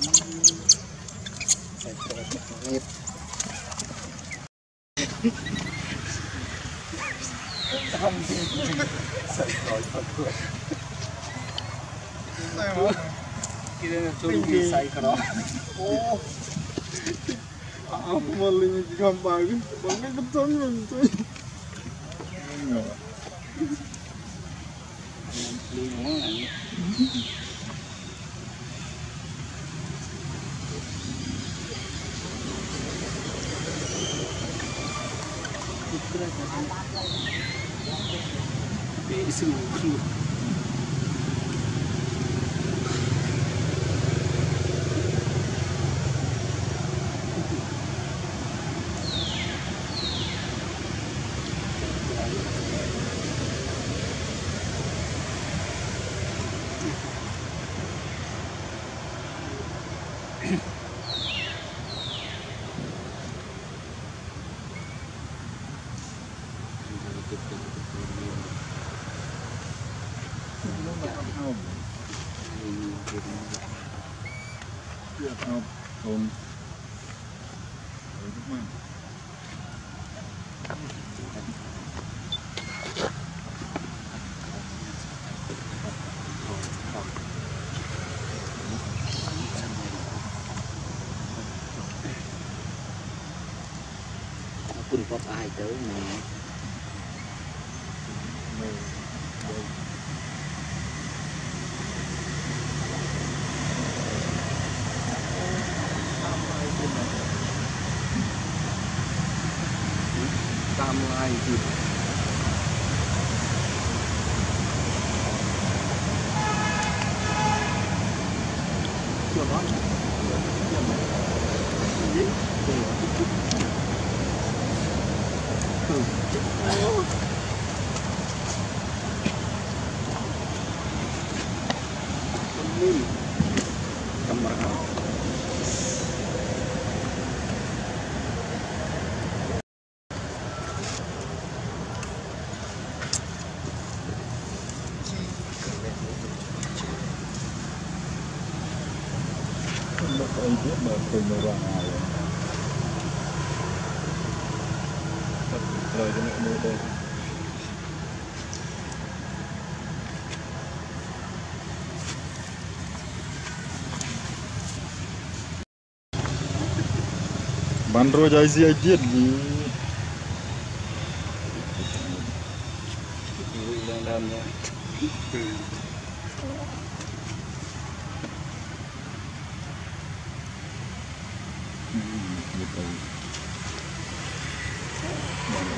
langit Thank you. すぐ来る。로嗯 đúng không ai tới mà chưa có murah Bandro jadi aja nih. 여기까지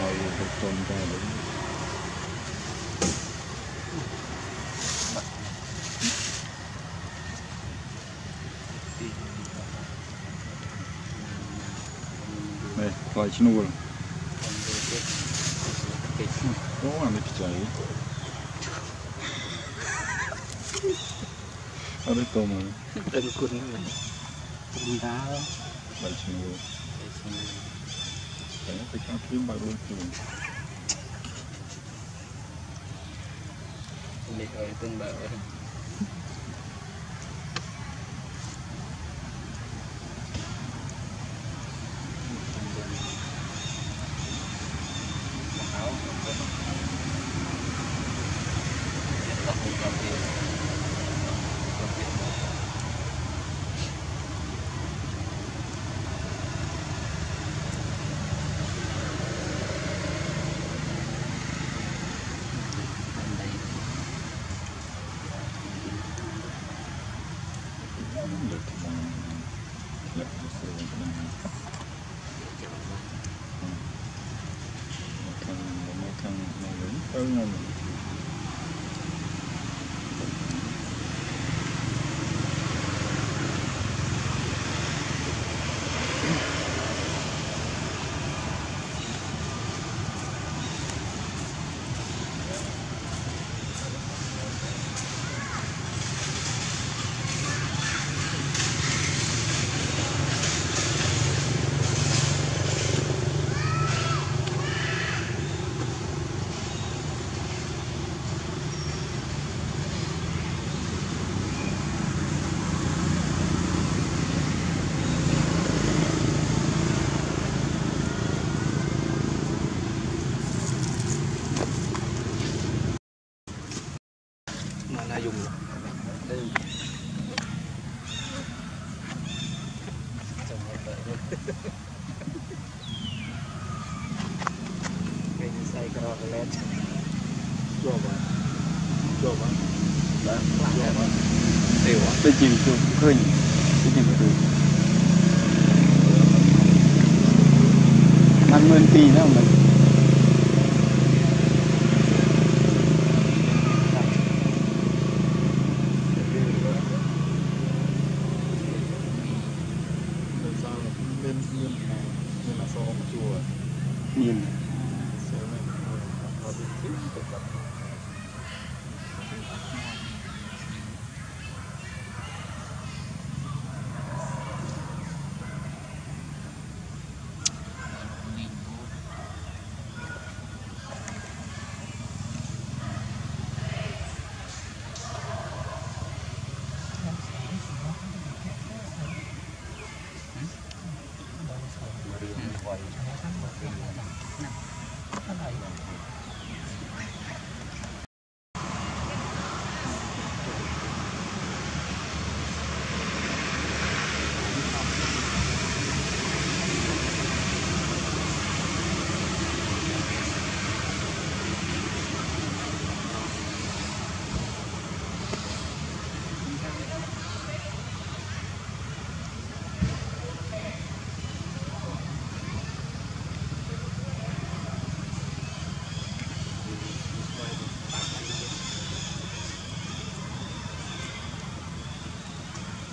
아유 백전다 네, 과 신호걸 똥을 안 입히자 이. 아랫 똥을 땡꾸네 우리가 말 신호걸 phải có kiếm bao luôn. Chứ để ở trên bờ Được លក្ខស្រួលបានខាងមកខាងមកវិញទៅងំ mét chùa mà chùa mà đấy chùa mà tiểu tôi chìm tôi khơi tôi chìm từ năm mươi tỷ nữa mình เรี那บร้อ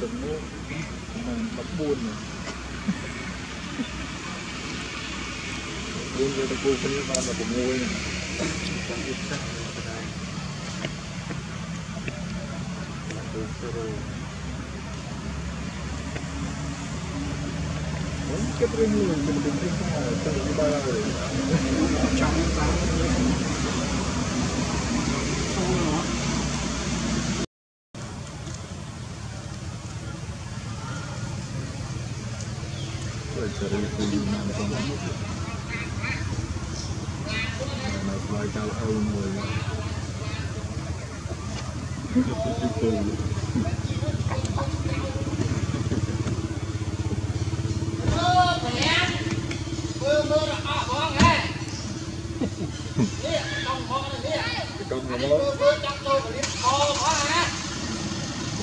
Trầm mô. Mình bắt buồn rồi. Buồn rồi, buồn cái như là của ngôi này. Cái trinh luôn, mình đừng trinh không là trong Rồi cari kuliner sama. Nah, fly kalau awal mulai. Itu con là mó con là mó với nhau tôi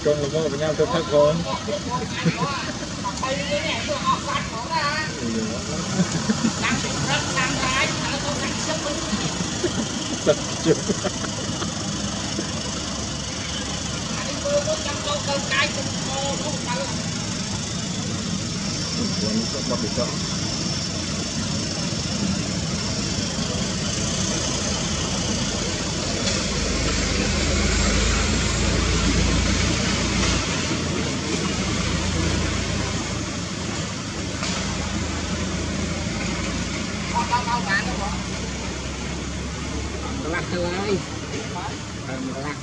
con con Thật chưa Còn tôi bắt được Hãy subscribe cho kênh Ghiền Mì Gõ Để không bỏ lỡ lạc thôi. Lạc.